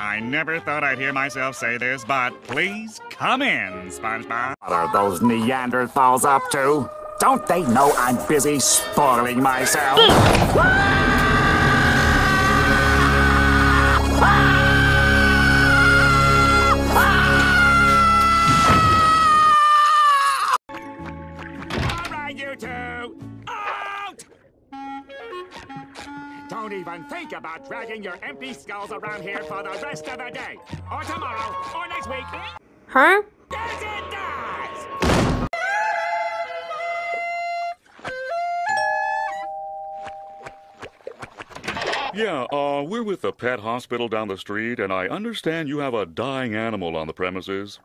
I never thought I'd hear myself say this, but please come in, SpongeBob. What are those Neanderthals up to? Don't they know I'm busy spoiling myself? All right, you two! Don't even think about dragging your empty skulls around here for the rest of the day, or tomorrow, or next week. Huh? As it does! Yeah, uh, we're with the pet hospital down the street, and I understand you have a dying animal on the premises.